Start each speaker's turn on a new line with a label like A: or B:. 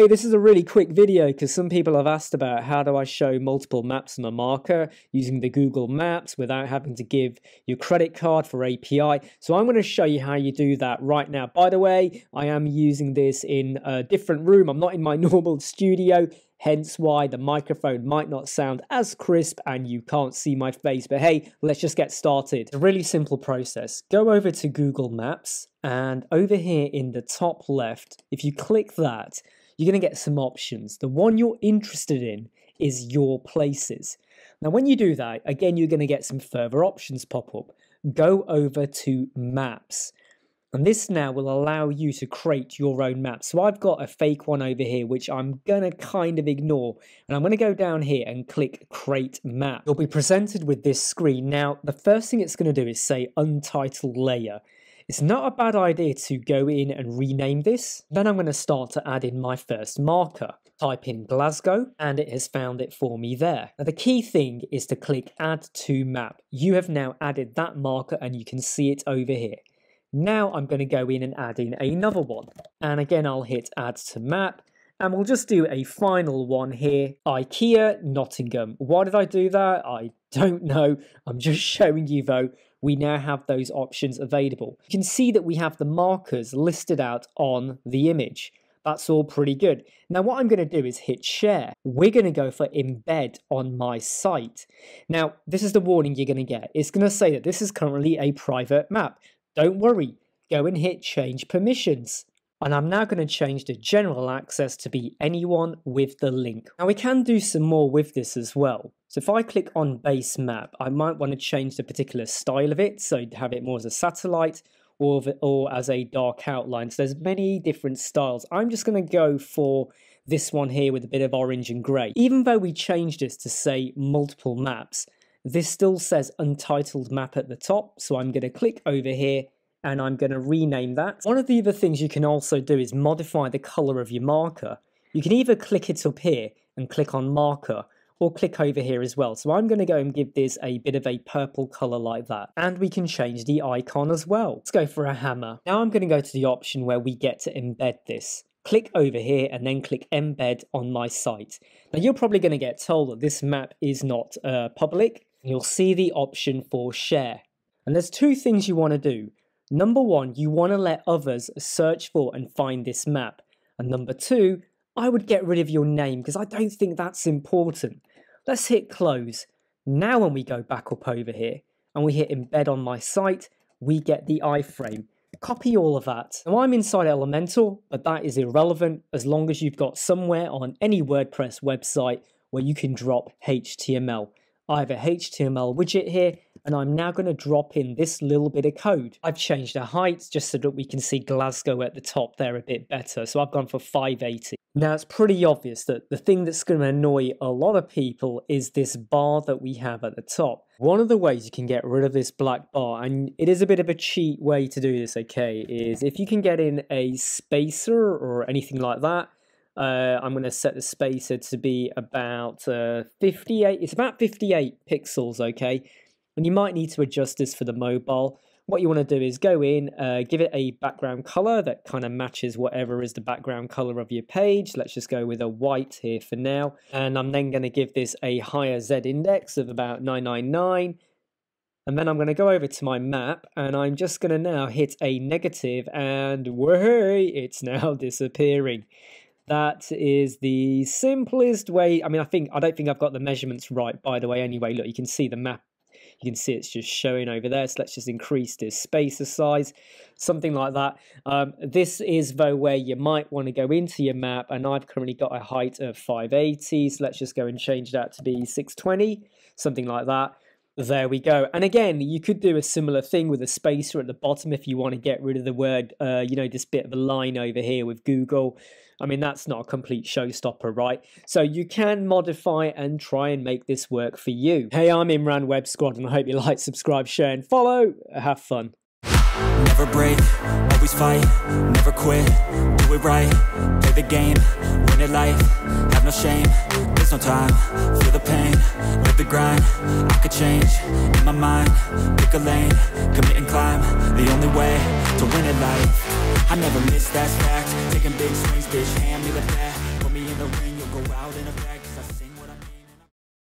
A: Hey, this is a really quick video because some people have asked about how do I show multiple maps on a marker using the Google Maps without having to give your credit card for API. So I'm going to show you how you do that right now. By the way, I am using this in a different room. I'm not in my normal studio hence why the microphone might not sound as crisp and you can't see my face. But hey, let's just get started. It's a really simple process. Go over to Google Maps and over here in the top left, if you click that, you're going to get some options. The one you're interested in is your places. Now, when you do that, again, you're going to get some further options pop up. Go over to Maps. And this now will allow you to create your own map. So I've got a fake one over here, which I'm going to kind of ignore. And I'm going to go down here and click create map. You'll be presented with this screen. Now, the first thing it's going to do is say untitled layer. It's not a bad idea to go in and rename this. Then I'm going to start to add in my first marker. Type in Glasgow and it has found it for me there. Now the key thing is to click add to map. You have now added that marker and you can see it over here. Now I'm going to go in and add in another one. And again, I'll hit add to map. And we'll just do a final one here. IKEA, Nottingham. Why did I do that? I don't know. I'm just showing you though, we now have those options available. You can see that we have the markers listed out on the image. That's all pretty good. Now what I'm going to do is hit share. We're going to go for embed on my site. Now this is the warning you're going to get. It's going to say that this is currently a private map. Don't worry, go and hit change permissions. And I'm now going to change the general access to be anyone with the link. Now we can do some more with this as well. So if I click on base map, I might want to change the particular style of it. So have it more as a satellite or, or as a dark outline. So there's many different styles. I'm just going to go for this one here with a bit of orange and grey. Even though we changed this to say multiple maps, this still says untitled map at the top, so I'm going to click over here and I'm going to rename that. One of the other things you can also do is modify the color of your marker. You can either click it up here and click on marker, or click over here as well. So I'm going to go and give this a bit of a purple color like that. And we can change the icon as well. Let's go for a hammer. Now I'm going to go to the option where we get to embed this click over here and then click embed on my site. Now you're probably going to get told that this map is not uh, public you'll see the option for share. And there's two things you want to do. Number one, you want to let others search for and find this map. And number two, I would get rid of your name because I don't think that's important. Let's hit close. Now when we go back up over here and we hit embed on my site, we get the iframe. Copy all of that. Now I'm inside Elementor, but that is irrelevant as long as you've got somewhere on any WordPress website where you can drop HTML. I have a HTML widget here, and I'm now going to drop in this little bit of code. I've changed the height just so that we can see Glasgow at the top there a bit better. So I've gone for 580. Now it's pretty obvious that the thing that's going to annoy a lot of people is this bar that we have at the top. One of the ways you can get rid of this black bar, and it is a bit of a cheat way to do this, okay, is if you can get in a spacer or anything like that, uh, I'm going to set the spacer to be about uh, 58. It's about 58 pixels, okay? And you might need to adjust this for the mobile. What you want to do is go in, uh, give it a background color that kind of matches whatever is the background color of your page. Let's just go with a white here for now. And I'm then going to give this a higher Z index of about 999. And then I'm going to go over to my map and I'm just going to now hit a negative and whey, it's now disappearing. That is the simplest way. I mean, I think I don't think I've got the measurements right, by the way. Anyway, look, you can see the map. You can see it's just showing over there. So let's just increase this spacer size, something like that. Um, this is though where you might want to go into your map, and I've currently got a height of 580. So let's just go and change that to be 620, something like that. There we go. And again, you could do a similar thing with a spacer at the bottom if you want to get rid of the word, uh, you know, this bit of a line over here with Google. I mean, that's not a complete showstopper, right? So you can modify and try and make this work for you. Hey, I'm Imran Web Squadron, and I hope you like, subscribe, share, and follow. Have fun. Never break, always fight, never quit, do it right, play the game, life, have no shame, there's no time, feel the pain, live the grind, I could change, in my mind, pick a lane, commit and climb, the only way to win it life, I never miss, that fact, taking big swings, bitch, hand me the bat